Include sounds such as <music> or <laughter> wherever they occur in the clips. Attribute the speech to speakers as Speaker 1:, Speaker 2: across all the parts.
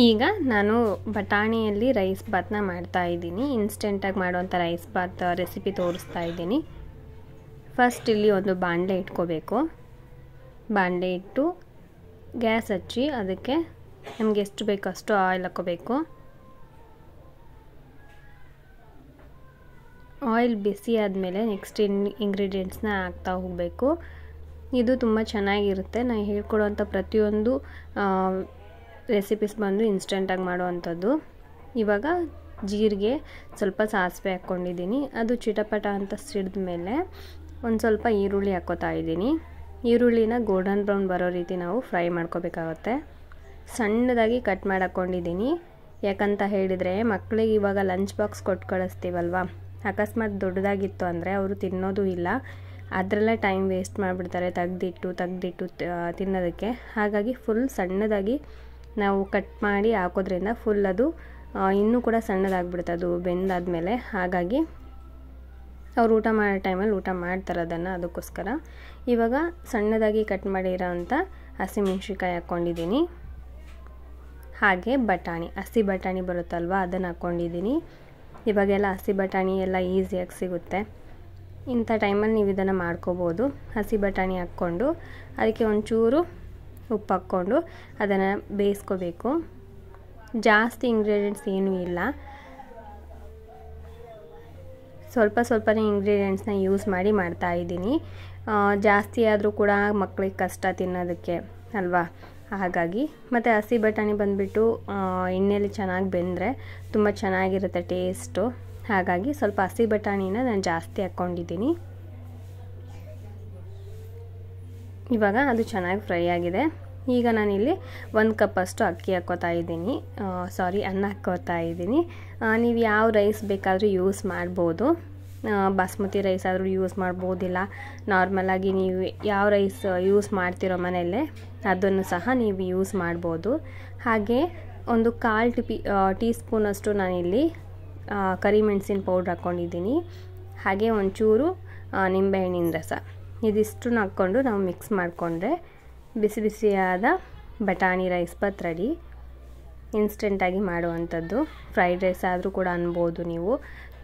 Speaker 1: ಈಗ ನಾನು ಬಟಾಣಿಯಲ್ಲಿ ರೈಸ್ ಬಾತ್ನ ಮಾಡ್ತಾ ಇದ್ದೀನಿ. ಇನ್ಸ್ಟೆಂಟಾಗಿ ಮಾಡುವಂಥ ರೈಸ್ ಬಾತ್ ರೆಸಿಪಿ ತೋರಿಸ್ತಾ ಇದ್ದೀನಿ. ಫಸ್ಟ್ ಇಲ್ಲಿ ಒಂದು ಬಾಣಲೆ ಇಟ್ಕೋಬೇಕು. ಬಾಣಲೆ ಇಟ್ಟು ಗ್ಯಾಸ್ ಹಚ್ಚಿ ಅದಕ್ಕೆ ನಮಗೆ ಎಷ್ಟು ಬೇಕೋ ಅಷ್ಟು ಆಯಿಲ್ ಹಾಕೋಬೇಕು ಆಯಿಲ್ ಬಿಸಿ ಆದಮೇಲೆ ನೆಕ್ಸ್ಟ್ ಇನ್ ಇಂಗ್ರೀಡಿಯೆಂಟ್ಸ್ನ ಹಾಕ್ತಾ ಹೋಗಬೇಕು. ಇದು ತುಂಬ ಚೆನ್ನಾಗಿರುತ್ತೆ. ನಾನು ಹೇಳ್ಕೊಡೋವಂಥ ಪ್ರತಿಯೊಂದು ರೆಸಿಪೀಸ್ ಬಂದು ಇನ್ಸ್ಟೆಂಟಾಗಿ ಮಾಡುವಂಥದ್ದು. ಇವಾಗ ಜೀರಿಗೆ ಸ್ವಲ್ಪ ಸಾಸಿವೆ ಹಾಕ್ಕೊಂಡಿದ್ದೀನಿ. ಅದು ಚಿಟಪಟ ಅಂತ ಸಿಡಿದ ಮೇಲೆ ಒಂದು ಸ್ವಲ್ಪ ಈರುಳ್ಳಿ ಹಾಕ್ಕೋತಾ ಇದ್ದೀನಿ. ಈರುಳ್ಳಿನ ಗೋಲ್ಡನ್ ಬ್ರೌನ್ ಬರೋ ರೀತಿ ನಾವು ಫ್ರೈ ಮಾಡ್ಕೋಬೇಕಾಗುತ್ತೆ. ಸಣ್ಣದಾಗಿ ಕಟ್ ಮಾಡಿ ಯಾಕಂತ ಹೇಳಿದರೆ ಮಕ್ಕಳಿಗೆ ಇವಾಗ ಲಂಚ್ ಬಾಕ್ಸ್ ಕೊಟ್ಟು ಕಳಿಸ್ತೀವಲ್ವ? ಅಕಸ್ಮಾತ್ ದೊಡ್ಡದಾಗಿತ್ತು ಅಂದರೆ ಅವರು ತಿನ್ನೋದು ಇಲ್ಲ. ಅದರಲ್ಲೇ ಟೈಮ್ ವೇಸ್ಟ್ ಮಾಡಿಬಿಡ್ತಾರೆ. ತೆಗ್ದಿಟ್ಟು ತೆಗ್ದಿಟ್ಟು ತಿನ್ನೋದಕ್ಕೆ. ಹಾಗಾಗಿ ಫುಲ್ ಸಣ್ಣದಾಗಿ ನಾವು ಕಟ್ ಮಾಡಿ ಹಾಕೋದ್ರಿಂದ ಫುಲ್ ಅದು ಇನ್ನೂ ಕೂಡ ಸಣ್ಣದಾಗ್ಬಿಡುತ್ತೆ. ಅದು ಬೆಂದಾದಮೇಲೆ ಹಾಗಾಗಿ ಅವ್ರು ಊಟ ಮಾಡೋ ಟೈಮಲ್ಲಿ ಊಟ ಮಾಡ್ತಾರೆ ಅದನ್ನು ಅದಕ್ಕೋಸ್ಕರ. ಇವಾಗ ಸಣ್ಣದಾಗಿ ಕಟ್ ಮಾಡಿರೋ ಅಂಥ ಹಸಿಮೆಣ್ಸಿನ್ಕಾಯಿ ಹಾಕ್ಕೊಂಡಿದ್ದೀನಿ ಹಾಗೆ ಬಟಾಣಿ, ಹಸಿ ಬಟಾಣಿ ಬರುತ್ತಲ್ವ ಅದನ್ನು ಹಾಕ್ಕೊಂಡಿದ್ದೀನಿ ಇವಾಗೆಲ್ಲ ಹಸಿ ಬಟಾಣಿ ಎಲ್ಲ ಈಸಿಯಾಗಿ ಸಿಗುತ್ತೆ. ಇಂಥ ಟೈಮಲ್ಲಿ ನೀವು ಇದನ್ನು ಮಾಡ್ಕೋಬೋದು. ಹಸಿ ಬಟಾಣಿ ಹಾಕ್ಕೊಂಡು ಅದಕ್ಕೆ ಒಂಚೂರು ಉಪ್ಪು ಹಾಕ್ಕೊಂಡು ಅದನ್ನು ಬೇಯಿಸ್ಕೋಬೇಕು. ಜಾಸ್ತಿ ಇಂಗ್ರೀಡಿಯೆಂಟ್ಸ್ ಏನೂ ಇಲ್ಲ. ಸ್ವಲ್ಪ ಸ್ವಲ್ಪನೇ ಇಂಗ್ರೀಡಿಯೆಂಟ್ಸ್ನ ಯೂಸ್ ಮಾಡಿ ಮಾಡ್ತಾ ಇದ್ದೀನಿ. ಜಾಸ್ತಿ ಆದರೂ ಕೂಡ ಮಕ್ಕಳಿಗೆ ಕಷ್ಟ ತಿನ್ನೋದಕ್ಕೆ, ಅಲ್ವಾ? ಹಾಗಾಗಿ, ಮತ್ತು ಹಸಿ ಬಟಾಣಿ ಬಂದುಬಿಟ್ಟು ಎಣ್ಣೆಯಲ್ಲಿ ಚೆನ್ನಾಗಿ ಬೆಂದರೆ ತುಂಬ ಚೆನ್ನಾಗಿರುತ್ತೆ ಟೇಸ್ಟು ಹಾಗಾಗಿ ಸ್ವಲ್ಪ ಹಸಿ ಬಟಾಣಿನ ನಾನು ಜಾಸ್ತಿ ಹಾಕ್ಕೊಂಡಿದ್ದೀನಿ. ಇವಾಗ ಅದು ಚೆನ್ನಾಗಿ ಫ್ರೈ ಆಗಿದೆ. ಈಗ ನಾನಿಲ್ಲಿ ಒಂದು ಕಪ್ಪಷ್ಟು ಅಕ್ಕಿ ಹಾಕ್ಕೋತಾ ಇದ್ದೀನಿ. ಸಾರಿ ಅನ್ನ ಹಾಕ್ಕೋತಾ ಇದ್ದೀನಿ. ನೀವು ಯಾವ ರೈಸ್ ಬೇಕಾದರೂ ಯೂಸ್ ಮಾಡ್ಬೋದು. ಬಾಸ್ಮತಿ ರೈಸ್ ಆದರೂ ಯೂಸ್ ಮಾಡ್ಬೋದಿಲ್ಲ. ನಾರ್ಮಲಾಗಿ ನೀವು ಯಾವ ರೈಸ್ ಯೂಸ್ ಮಾಡ್ತಿರೋ ಮನೆಯಲ್ಲೇ ಅದನ್ನು ಸಹ ನೀವು ಯೂಸ್ ಮಾಡ್ಬೋದು. ಹಾಗೆ ಒಂದು ಕಾಲು ಟಿಪಿ ಟೀ ಸ್ಪೂನಷ್ಟು ನಾನಿಲ್ಲಿ ಕರಿಮೆಣಸಿನ ಪೌಡ್ರ್ ಹಾಕ್ಕೊಂಡಿದ್ದೀನಿ ಹಾಗೆ ಒಂಚೂರು ನಿಂಬೆಹಣ್ಣಿನ ರಸ. ಇದಿಷ್ಟನ್ನು ಹಾಕ್ಕೊಂಡು ನಾವು ಮಿಕ್ಸ್ ಮಾಡಿಕೊಂಡ್ರೆ ಬಿಸಿ ಬಿಸಿಯಾದ ಬಟಾಣಿ ರೈಸ್ ಬಾತ್ ರೆಡಿ. ಇನ್ಸ್ಟೆಂಟಾಗಿ ಮಾಡುವಂಥದ್ದು. ಫ್ರೈಡ್ ರೈಸ್ ಆದರೂ ಕೂಡ ಅನ್ಬೋದು ನೀವು.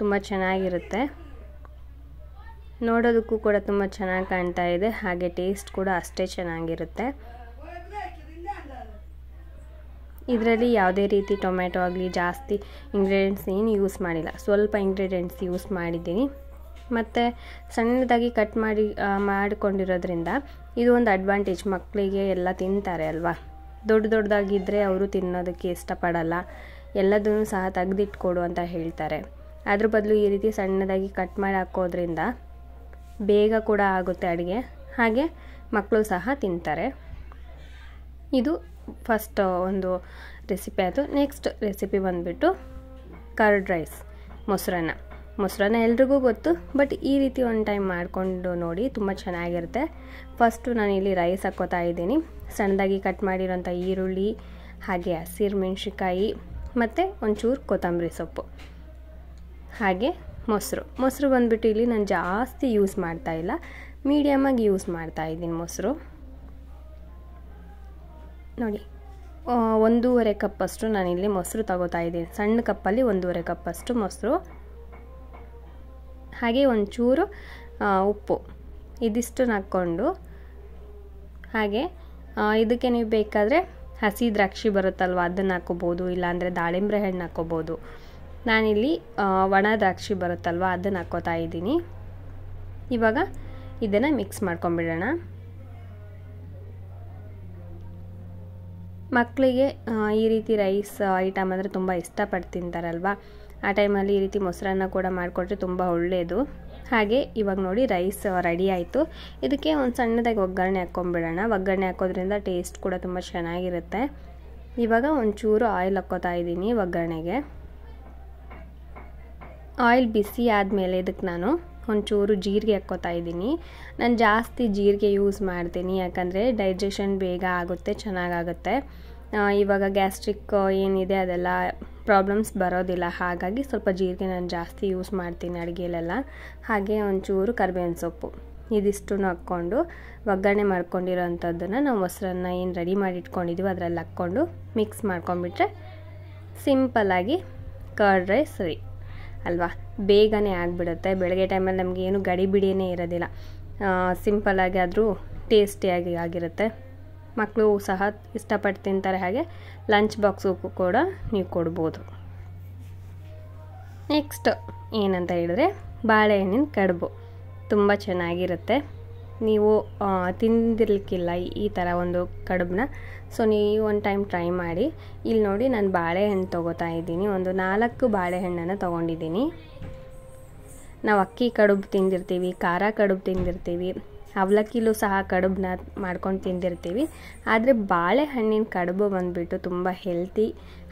Speaker 1: ತುಂಬ ಚೆನ್ನಾಗಿರುತ್ತೆ. ನೋಡೋದಕ್ಕೂ ಕೂಡ ತುಂಬ ಚೆನ್ನಾಗಿ ಕಾಣ್ತಾ ಇದೆ. ಹಾಗೆ ಟೇಸ್ಟ್ ಕೂಡ ಅಷ್ಟೇ ಚೆನ್ನಾಗಿರುತ್ತೆ. ಇದರಲ್ಲಿ ಯಾವುದೇ ರೀತಿ ಟೊಮೆಟೊ ಆಗಲಿ ಜಾಸ್ತಿ ಇಂಗ್ರೀಡಿಯೆಂಟ್ಸ್ ಏನು ಯೂಸ್ ಮಾಡಿಲ್ಲ. ಸ್ವಲ್ಪ ಇಂಗ್ರೀಡಿಯೆಂಟ್ಸ್ ಯೂಸ್ ಮಾಡಿದ್ದೀನಿ. ಮತ್ತು ಸಣ್ಣದಾಗಿ ಕಟ್ ಮಾಡಿ ಮಾಡಿಕೊಂಡಿರೋದ್ರಿಂದ ಇದು ಒಂದು ಅಡ್ವಾಂಟೇಜ್ ಮಕ್ಕಳಿಗೆ ಎಲ್ಲ ತಿಂತಾರೆ ಅಲ್ವಾ? ದೊಡ್ಡ ದೊಡ್ಡದಾಗಿದ್ದರೆ ಅವರು ತಿನ್ನೋದಕ್ಕೆ ಇಷ್ಟಪಡಲ್ಲ. ಎಲ್ಲದನ್ನು ಸಹ ತೆಗೆದಿಟ್ಕೊಡು ಅಂತ ಹೇಳ್ತಾರೆ. ಅದ್ರ ಬದಲು ಈ ರೀತಿ ಸಣ್ಣದಾಗಿ ಕಟ್ ಮಾಡಿ ಹಾಕೋದ್ರಿಂದ ಬೇಗ ಕೂಡ ಆಗುತ್ತೆ ಅಡುಗೆ. ಹಾಗೆ ಮಕ್ಕಳು ಸಹ ತಿಂತಾರೆ. ಇದು ಫಸ್ಟ್ ಒಂದು ರೆಸಿಪಿ ಆಯಿತು ನೆಕ್ಸ್ಟ್ ರೆಸಿಪಿ ಬಂದುಬಿಟ್ಟು ಕರ್ಡ್ ರೈಸ್ ಮೊಸರನ್ನ. ಮೊಸರನ್ನ ಎಲ್ರಿಗೂ ಗೊತ್ತು, ಬಟ್ ಈ ರೀತಿ ಒಂದು ಟೈಮ್ ಮಾಡಿಕೊಂಡು ನೋಡಿ ತುಂಬ ಚೆನ್ನಾಗಿರುತ್ತೆ. ಫಸ್ಟು ನಾನಿಲ್ಲಿ ರೈಸ್ ಹಾಕ್ಕೋತಾ ಇದ್ದೀನಿ. ಸಣ್ಣದಾಗಿ ಕಟ್ ಮಾಡಿರೋಂಥ ಈರುಳ್ಳಿ, ಹಾಗೆ ಹಸಿರು ಮೆಣಸಿನ್ಕಾಯಿ, ಮತ್ತು ಒಂಚೂರು ಕೊತ್ತಂಬರಿ ಸೊಪ್ಪು. ಹಾಗೆ ಮೊಸರು. ಮೊಸರು ಬಂದುಬಿಟ್ಟು ಇಲ್ಲಿ ನಾನು ಜಾಸ್ತಿ ಯೂಸ್ ಮಾಡ್ತಾಯಿಲ್ಲ ಮೀಡಿಯಮಾಗಿ ಯೂಸ್ ಮಾಡ್ತಾ ಇದ್ದೀನಿ ಮೊಸರು. ನೋಡಿ ಒಂದೂವರೆ ಕಪ್ಪಷ್ಟು ನಾನಿಲ್ಲಿ ಮೊಸರು ತಗೋತಾ ಇದ್ದೀನಿ. ಸಣ್ಣ ಕಪ್ಪಲ್ಲಿ ಒಂದೂವರೆ ಕಪ್ಪಷ್ಟು ಮೊಸರು. ಹಾಗೆ ಒಂಚೂರು ಉಪ್ಪು. ಇದಿಷ್ಟನ್ನು ಹಾಕ್ಕೊಂಡು ಹಾಗೆ ಇದಕ್ಕೆ ನೀವು ಬೇಕಾದರೆ ಹಸಿ ದ್ರಾಕ್ಷಿ ಬರುತ್ತಲ್ವ, ಅದನ್ನು ಹಾಕ್ಕೋಬೋದು, ಇಲ್ಲಾಂದರೆ ದಾಳಿಂಬ್ರೆ ಹಣ್ಣು ಹಾಕ್ಕೋಬೋದು. ನಾನಿಲ್ಲಿ ಒಣ ದ್ರಾಕ್ಷಿ ಬರುತ್ತಲ್ವ, ಅದನ್ನು ಹಾಕ್ಕೋತಾ ಇದ್ದೀನಿ. ಇವಾಗ ಇದನ್ನು ಮಿಕ್ಸ್ ಮಾಡ್ಕೊಂಬಿಡೋಣ. ಮಕ್ಕಳಿಗೆ ಈ ರೀತಿ ರೈಸ್ ಐಟಮ್ ಅಂದರೆ ತುಂಬ ಇಷ್ಟಪಟ್ಟು ತಿಂತಾರಲ್ವ ಆ ಟೈಮಲ್ಲಿ ಈ ರೀತಿ ಮೊಸರನ್ನ ಕೂಡ ಮಾಡಿಕೊಟ್ರೆ ತುಂಬ ಒಳ್ಳೆಯದು ಹಾಗೆ ಇವಾಗ ನೋಡಿ ರೈಸ್ ರೆಡಿ ಆಯಿತು. ಇದಕ್ಕೆ ಒಂದು ಸಣ್ಣದಾಗಿ ಒಗ್ಗರಣೆ ಹಾಕ್ಕೊಂಬಿಡೋಣ ಒಗ್ಗರಣೆ ಹಾಕೋದ್ರಿಂದ ಟೇಸ್ಟ್ ಕೂಡ ತುಂಬ ಚೆನ್ನಾಗಿರುತ್ತೆ. ಇವಾಗ ಒಂಚೂರು ಆಯಿಲ್ ಹಾಕೋತಾ ಇದ್ದೀನಿ ಒಗ್ಗರಣೆಗೆ. ಆಯಿಲ್ ಬಿಸಿ ಆದಮೇಲೆ ಇದಕ್ಕೆ ನಾನು ಒಂಚೂರು ಜೀರಿಗೆ ಹಾಕ್ಕೋತಾ ಇದ್ದೀನಿ. ನಾನು ಜಾಸ್ತಿ ಜೀರಿಗೆ ಯೂಸ್ ಮಾಡ್ತೀನಿ. ಯಾಕಂದರೆ ಡೈಜೆಷನ್ ಬೇಗ ಆಗುತ್ತೆ, ಚೆನ್ನಾಗಾಗುತ್ತೆ. ಇವಾಗ ಗ್ಯಾಸ್ಟ್ರಿಕ್ ಏನಿದೆ ಅದೆಲ್ಲ ಪ್ರಾಬ್ಲಮ್ಸ್ ಬರೋದಿಲ್ಲ. ಹಾಗಾಗಿ ಸ್ವಲ್ಪ ಜೀರಿಗೆ ನಾನು ಜಾಸ್ತಿ ಯೂಸ್ ಮಾಡ್ತೀನಿ ಅಡುಗೆಯಲ್ಲೆಲ್ಲ ಹಾಗೆ ಒಂಚೂರು ಕರಿಬೇವಿನ ಸೊಪ್ಪು. ಇದಿಷ್ಟು ಹಾಕ್ಕೊಂಡು ಒಗ್ಗರಣೆ ಮಾಡ್ಕೊಂಡಿರೋ ಅಂಥದ್ದನ್ನು ನಾವು ಮೊಸರನ್ನ ಏನು ರೆಡಿ ಮಾಡಿ ಇಟ್ಕೊಂಡಿದ್ದೀವಿ ಅದರಲ್ಲಿ ಹಾಕ್ಕೊಂಡು ಮಿಕ್ಸ್ ಮಾಡ್ಕೊಂಡ್ಬಿಟ್ರೆ ಸಿಂಪಲ್ಲಾಗಿ ಕರ್ಡ್ ರೈಸ್ ಸರಿ ಅಲ್ವಾ? ಬೇಗನೆ ಆಗಿಬಿಡುತ್ತೆ. ಬೆಳಗ್ಗೆ ಟೈಮಲ್ಲಿ ನಮಗೆ ಏನು ಗಡಿ ಬಿಡಿಯೇ ಇರೋದಿಲ್ಲ ಸಿಂಪಲ್ಲಾಗಿ ಆದರೂ ಟೇಸ್ಟಿಯಾಗಿ ಆಗಿರುತ್ತೆ. ಮಕ್ಕಳು ಸಹ ಇಷ್ಟಪಟ್ಟು ತಿಂತಾರೆ ಹಾಗೆ ಲಂಚ್ ಬಾಕ್ಸು ಕೂಡ ನೀವು ಕೊಡ್ಬೋದು. ನೆಕ್ಸ್ಟ್ ಏನಂತ ಹೇಳಿದ್ರೆ ಬಾಳೆಹಣ್ಣಿನ ಕಡುಬು. ತುಂಬ ಚೆನ್ನಾಗಿರುತ್ತೆ. ನೀವು ತಿಂದಿರ್ಲಿಕ್ಕಿಲ್ಲ ಈ ಥರ ಒಂದು ಕಡುಬನ್ನ ಸೊ ನೀವು ಒಂದು ಟೈಮ್ ಟ್ರೈ ಮಾಡಿ. ಇಲ್ಲಿ ನೋಡಿ ನಾನು ಬಾಳೆಹಣ್ಣು ತೊಗೋತಾ ಇದ್ದೀನಿ. ಒಂದು ನಾಲ್ಕು ಬಾಳೆಹಣ್ಣನ್ನು ತೊಗೊಂಡಿದ್ದೀನಿ. ನಾವು ಅಕ್ಕಿ ಕಡುಬು ತಿಂದಿರ್ತೀವಿ, ಖಾರ ಕಡುಬು ತಿಂದಿರ್ತೀವಿ. ಅವಲಕ್ಕಿಲೂ ಸಹ ಕಡುಬನ್ನ ಮಾಡ್ಕೊಂಡು ತಿಂದಿರ್ತೀವಿ. ಆದರೆ ಬಾಳೆಹಣ್ಣಿನ ಕಡುಬು ಬಂದುಬಿಟ್ಟು ತುಂಬ ಹೆಲ್ತಿ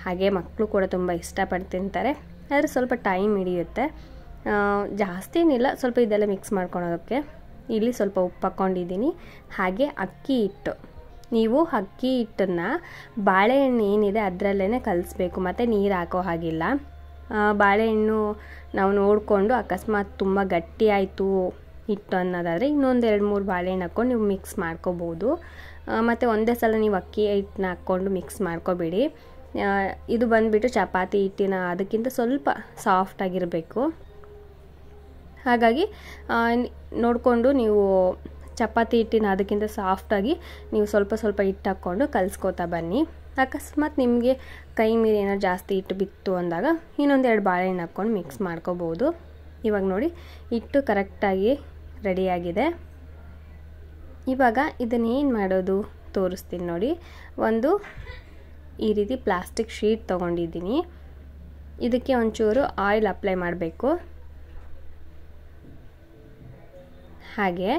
Speaker 1: ಹಾಗೆ ಮಕ್ಕಳು ಕೂಡ ತುಂಬ ಇಷ್ಟಪಟ್ಟು ತಿಂತಾರೆ. ಆದರೆ ಸ್ವಲ್ಪ ಟೈಮ್ ಹಿಡಿಯುತ್ತೆ. ಜಾಸ್ತಿ ಏನಿಲ್ಲ, ಸ್ವಲ್ಪ ಇದೆಲ್ಲ ಮಿಕ್ಸ್ ಮಾಡ್ಕೊಳೋದಕ್ಕೆ. ಇಲ್ಲಿ ಸ್ವಲ್ಪ ಉಪ್ಪು ಹಾಕ್ಕೊಂಡಿದ್ದೀನಿ ಹಾಗೆ ಅಕ್ಕಿ ಹಿಟ್ಟು. ನೀವು ಅಕ್ಕಿ ಹಿಟ್ಟನ್ನು ಬಾಳೆಹಣ್ಣು ಏನಿದೆ ಅದರಲ್ಲೇ ಕಲಿಸ್ಬೇಕು. ಮತ್ತು ನೀರು ಹಾಕೋ ಹಾಗಿಲ್ಲ. ಬಾಳೆಹಣ್ಣು ನಾವು ನೋಡಿಕೊಂಡು ಅಕಸ್ಮಾತ್ ತುಂಬ ಗಟ್ಟಿ ಆಯಿತು ಹಿಟ್ಟು ಅನ್ನೋದಾದರೆ ಇನ್ನೊಂದು ಎರಡು ಮೂರು ಬಾಳೆಹಣ್ಣು ಹಾಕ್ಕೊಂಡು ನೀವು ಮಿಕ್ಸ್ ಮಾಡ್ಕೋಬೋದು. ಮತ್ತು ಒಂದೇ ಸಲ ನೀವು ಅಕ್ಕಿ ಹಿಟ್ಟನ್ನ ಹಾಕ್ಕೊಂಡು ಮಿಕ್ಸ್ ಮಾಡ್ಕೋಬೇಡಿ. ಇದು ಬಂದುಬಿಟ್ಟು ಚಪಾತಿ ಹಿಟ್ಟಿನ ಅದಕ್ಕಿಂತ ಸ್ವಲ್ಪ ಸಾಫ್ಟಾಗಿರಬೇಕು ಹಾಗಾಗಿ ನೋಡಿಕೊಂಡು ನೀವು ಚಪಾತಿ ಹಿಟ್ಟಿನ ಅದಕ್ಕಿಂತ ಸಾಫ್ಟಾಗಿ ನೀವು ಸ್ವಲ್ಪ ಸ್ವಲ್ಪ ಹಿಟ್ಟು ಹಾಕ್ಕೊಂಡು ಕಲಿಸ್ಕೋತಾ ಬನ್ನಿ. ಅಕಸ್ಮಾತ್ ನಿಮಗೆ ಕೈ ಮೀರಿ ಏನೋ ಜಾಸ್ತಿ ಹಿಟ್ಟು ಬಿತ್ತು ಅಂದಾಗ ಇನ್ನೊಂದು ಎರಡು ಬಾಳೆಹಣ್ಣು ಹಾಕ್ಕೊಂಡು ಮಿಕ್ಸ್ ಮಾಡ್ಕೋಬೋದು. ಇವಾಗ ನೋಡಿ, ಹಿಟ್ಟು ಕರೆಕ್ಟಾಗಿ ರೆಡಿಯಾಗಿದೆ. ಇವಾಗ ಇದನ್ನೇನು ಮಾಡೋದು ತೋರಿಸ್ತೀನಿ ನೋಡಿ. ಒಂದು ಈ ರೀತಿ ಪ್ಲಾಸ್ಟಿಕ್ ಶೀಟ್ ತೊಗೊಂಡಿದ್ದೀನಿ. ಇದಕ್ಕೆ ಒಂಚೂರು ಆಯಿಲ್ ಅಪ್ಲೈ ಮಾಡಬೇಕು. ಹಾಗೆ